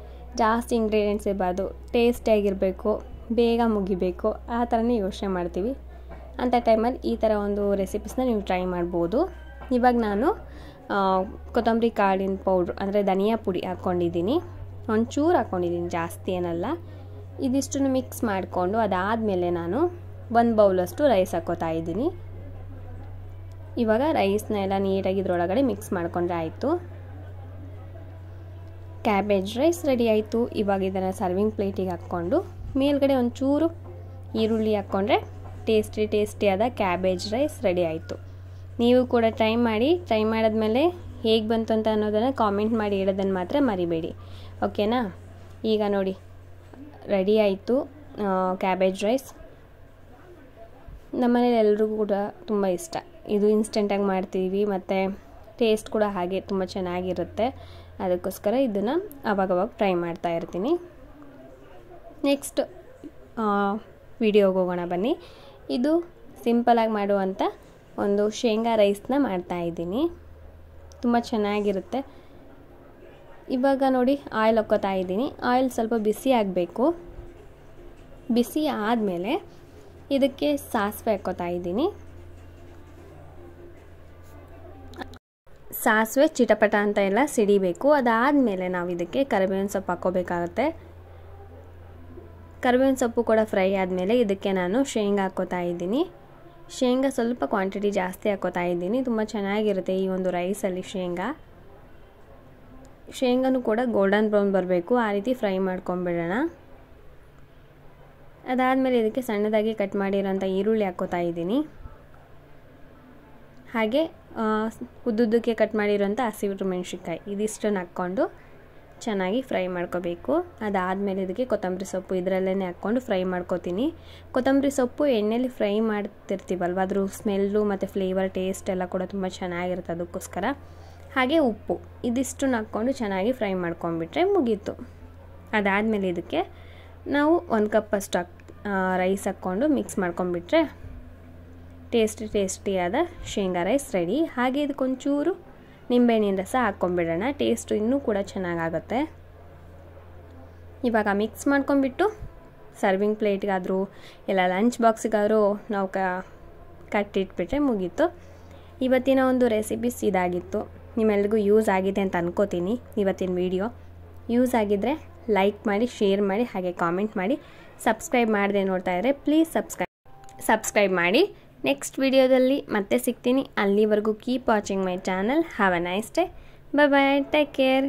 Speaker 1: ಜಾಸ್ತಿ ಇಂಗ್ರೀಡಿಯೆಂಟ್ಸ್ ಇರಬಾರ್ದು ಟೇಸ್ಟಿಯಾಗಿರಬೇಕು ಬೇಗ ಮುಗಿಬೇಕು, ಆ ಥರನೇ ಯೋಚನೆ ಮಾಡ್ತೀವಿ. ಅಂಥ ಟೈಮಲ್ಲಿ ಈ ಥರ ಒಂದು ರೆಸಿಪೀಸ್ನ ನೀವು ಟ್ರೈ ಮಾಡ್ಬೋದು. ಇವಾಗ ನಾನು ಕೊತ್ತಂಬರಿ ಕಾಳಿನ ಪೌಡ್ರ್, ಅಂದರೆ ಧನಿಯಾ ಪುಡಿ ಹಾಕ್ಕೊಂಡಿದ್ದೀನಿ. ಒಂಚೂರು ಹಾಕ್ಕೊಂಡಿದ್ದೀನಿ, ಜಾಸ್ತಿ ಏನಲ್ಲ. ಇದಿಷ್ಟನ್ನು ಮಿಕ್ಸ್ ಮಾಡಿಕೊಂಡು ಅದಾದಮೇಲೆ ನಾನು ಒಂದು ಬೌಲಷ್ಟು ರೈಸ್ ಹಾಕೋತಾ ಇದ್ದೀನಿ. ಇವಾಗ ರೈಸ್ನ ಎಲ್ಲ ನೀಟಾಗಿ ಇದ್ರೊಳಗಡೆ ಮಿಕ್ಸ್ ಮಾಡಿಕೊಂಡ್ರೆ ಆಯಿತು. ಕ್ಯಾಬೇಜ್ ರೈಸ್ ರೆಡಿ ಆಯಿತು. ಇವಾಗ ಇದನ್ನು ಸರ್ವಿಂಗ್ ಪ್ಲೇಟಿಗೆ ಹಾಕ್ಕೊಂಡು ಮೇಲ್ಗಡೆ ಒಂಚೂರು ಈರುಳ್ಳಿ ಹಾಕ್ಕೊಂಡ್ರೆ ಟೇಸ್ಟಿ ಟೇಸ್ಟಿಯಾದ ಕ್ಯಾಬೇಜ್ ರೈಸ್ ರೆಡಿ ಆಯಿತು. ನೀವು ಕೂಡ ಟ್ರೈ ಮಾಡಿ ಟ್ರೈ ಮಾಡಿದ್ಮೇಲೆ ಹೇಗೆ ಬಂತು ಅಂತ ಅನ್ನೋದನ್ನು ಕಾಮೆಂಟ್ ಮಾಡಿ ಹೇಳೋದನ್ನು ಮಾತ್ರ ಮರಿಬೇಡಿ. ಓಕೆನಾ ಈಗ ನೋಡಿ. ರೆಡಿ ಆಯಿತು. ಕ್ಯಾಬೇಜ್ ರೈಸ್ ನಮ್ಮನೇಲಿ ಎಲ್ರಿಗೂ ಕೂಡ ತುಂಬ ಇಷ್ಟ. ಇದು ಇನ್ಸ್ಟೆಂಟಾಗಿ ಮಾಡ್ತೀವಿ, ಮತ್ತು ಟೇಸ್ಟ್ ಕೂಡ ಹಾಗೆ ತುಂಬ ಚೆನ್ನಾಗಿರುತ್ತೆ. ಅದಕ್ಕೋಸ್ಕರ ಇದನ್ನು ಅವಾಗವಾಗ ಟ್ರೈ ಮಾಡ್ತಾ ಇರ್ತೀನಿ. ನೆಕ್ಸ್ಟ್ ವಿಡಿಯೋಗೆ ಹೋಗೋಣ ಬನ್ನಿ. ಇದು ಸಿಂಪಲಾಗಿ ಮಾಡುವಂಥ ಒಂದು ಶೇಂಗಾ ರೈಸ್ನ ಮಾಡ್ತಾಯಿದ್ದೀನಿ ತುಂಬ ಚೆನ್ನಾಗಿರುತ್ತೆ. ಇವಾಗ ನೋಡಿ ಆಯಿಲ್ ಹಾಕ್ಕೋತಾ ಇದ್ದೀನಿ. ಆಯಿಲ್ ಸ್ವಲ್ಪ ಬಿಸಿ ಆಗಬೇಕು. ಬಿಸಿ ಆದಮೇಲೆ ಇದಕ್ಕೆ ಸಾಸಿವೆ ಹಾಕ್ಕೋತಾ ಇದ್ದೀನಿ. ಸಾಸಿವೆ ಚಿಟಪಟ ಅಂತ ಎಲ್ಲ ಸಿಡಿಬೇಕು. ಅದಾದಮೇಲೆ ನಾವು ಇದಕ್ಕೆ ಕರಿಬೇವಿನ ಸೊಪ್ಪು ಹಾಕೋಬೇಕಾಗುತ್ತೆ ಕರಿಬೇವಿನ ಸೊಪ್ಪು ಕೂಡ ಫ್ರೈ ಆದಮೇಲೆ ಇದಕ್ಕೆ ನಾನು ಶೇಂಗಾ ಹಾಕ್ಕೋತಾ ಇದ್ದೀನಿ. ಶೇಂಗಾ ಸ್ವಲ್ಪ ಕ್ವಾಂಟಿಟಿ ಜಾಸ್ತಿ ಹಾಕೋತಾ ಇದ್ದೀನಿ. ತುಂಬ ಚೆನ್ನಾಗಿರುತ್ತೆ ಈ ಒಂದು ರೈಸಲ್ಲಿ ಶೇಂಗಾ. ಶೇಂಗಾನು ಕೂಡ ಗೋಲ್ಡನ್ ಬ್ರೌನ್ ಬರಬೇಕು. ಆ ರೀತಿ ಫ್ರೈ ಮಾಡ್ಕೊಂಬಿಡೋಣ ಅದಾದಮೇಲೆ ಇದಕ್ಕೆ ಸಣ್ಣದಾಗಿ ಕಟ್ ಮಾಡಿರೋಂಥ ಈರುಳ್ಳಿ ಹಾಕೋತಾ ಇದ್ದೀನಿ. ಹಾಗೆ ಉದ್ದುದ್ದಕ್ಕೆ ಕಟ್ ಮಾಡಿರೋಂಥ ಹಸಿರು ಮೆಣಸಿನ್ಕಾಯಿ ಇದಿಷ್ಟನ್ನು ಹಾಕ್ಕೊಂಡು ಚೆನ್ನಾಗಿ ಫ್ರೈ ಮಾಡ್ಕೋಬೇಕು. ಅದಾದಮೇಲೆ ಇದಕ್ಕೆ ಕೊತ್ತಂಬರಿ ಸೊಪ್ಪು ಇದರಲ್ಲೇ ಹಾಕ್ಕೊಂಡು ಫ್ರೈ ಮಾಡ್ಕೋತೀನಿ. ಕೊತ್ತಂಬರಿ ಸೊಪ್ಪು ಎಣ್ಣೆಲಿ ಫ್ರೈ ಮಾಡ್ತಿರ್ತೀವಲ್ವ, ಅದ್ರ ಸ್ಮೆಲ್ಲು ಮತ್ತು ಫ್ಲೇವರ್, ಟೇಸ್ಟ್ ಎಲ್ಲ ಕೂಡ ತುಂಬ ಚೆನ್ನಾಗಿರುತ್ತೆ ಅದಕ್ಕೋಸ್ಕರ. ಹಾಗೆ ಉಪ್ಪು, ಇದಿಷ್ಟನ್ನು ಹಾಕ್ಕೊಂಡು ಚೆನ್ನಾಗಿ ಫ್ರೈ ಮಾಡ್ಕೊಂಡ್ಬಿಟ್ರೆ ಮುಗೀತು. ಅದಾದಮೇಲೆ ಇದಕ್ಕೆ ನಾವು ಒಂದು ಕಪ್ಪಷ್ಟು ಹಾಕ್ ರೈಸ್ ಹಾಕ್ಕೊಂಡು ಮಿಕ್ಸ್ ಮಾಡ್ಕೊಂಡ್ಬಿಟ್ರೆ ಟೇಸ್ಟಿ, ಟೇಸ್ಟಿಯಾದ ಶೇಂಗಾ ರೈಸ್ ರೆಡಿ ಹಾಗೆ ಇದಕ್ಕೊಂಚೂರು ನಿಂಬೆಹಣ್ಣಿನ ರಸ ಹಾಕ್ಕೊಂಬಿಡೋಣ ಟೇಸ್ಟು ಇನ್ನೂ ಕೂಡ ಚೆನ್ನಾಗಾಗುತ್ತೆ. ಇವಾಗ ಮಿಕ್ಸ್ ಮಾಡ್ಕೊಂಬಿಟ್ಟು ಸರ್ವಿಂಗ್ ಪ್ಲೇಟ್ಗಾದರೂ ಇಲ್ಲ ಲಂಚ್ ಬಾಕ್ಸಿಗಾದರೂ ನಾವು ಕ, ಕಟ್ಟಿಟ್ಬಿಟ್ರೆ ಮುಗೀತು. ಇವತ್ತಿನ ಒಂದು ರೆಸಿಪೀಸ್ ಇದಾಗಿತ್ತು. ನಿಮ್ಮೆಲ್ರಿಗೂ ಯೂಸ್ ಆಗಿದೆ ಅಂತ ಅಂದ್ಕೋತೀನಿ ಇವತ್ತಿನ ವಿಡಿಯೋ ಯೂಸ್ ಆಗಿದ್ದರೆ ಲೈಕ್ ಮಾಡಿ ಶೇರ್ ಮಾಡಿ, ಹಾಗೆ ಕಾಮೆಂಟ್ ಮಾಡಿ. ಸಬ್ಸ್ಕ್ರೈಬ್ ಮಾಡದೆ ನೋಡ್ತಾ ಇದ್ದರೆ ಪ್ಲೀಸ್ ಸಬ್ಸ್ಕ್ರೈಬ್ ಸಬ್ಸ್ಕ್ರೈಬ್ ಮಾಡಿ. ನೆಕ್ಸ್ಟ್ ವಿಡಿಯೋದಲ್ಲಿ ಮತ್ತೆ ಸಿಗ್ತೀನಿ ಅಲ್ಲಿವರೆಗೂ keep watching my channel have a nice day bye bye take care